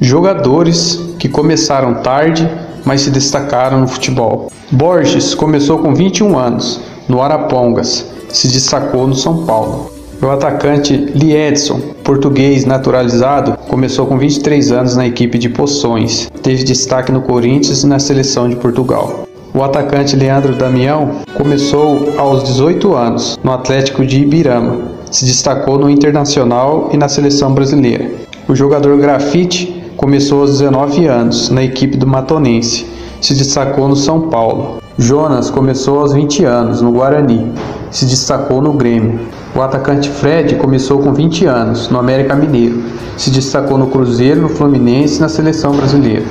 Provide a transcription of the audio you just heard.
Jogadores que começaram tarde, mas se destacaram no futebol. Borges começou com 21 anos, no Arapongas, se destacou no São Paulo. O atacante Lee Edson, português naturalizado, começou com 23 anos na equipe de Poções, teve destaque no Corinthians e na seleção de Portugal. O atacante Leandro Damião começou aos 18 anos no Atlético de Ibirama, se destacou no Internacional e na seleção brasileira. O jogador Grafite começou aos 19 anos na equipe do Matonense, se destacou no São Paulo. Jonas começou aos 20 anos no Guarani, se destacou no Grêmio. O atacante Fred começou com 20 anos no América Mineiro, se destacou no Cruzeiro, no Fluminense e na seleção brasileira.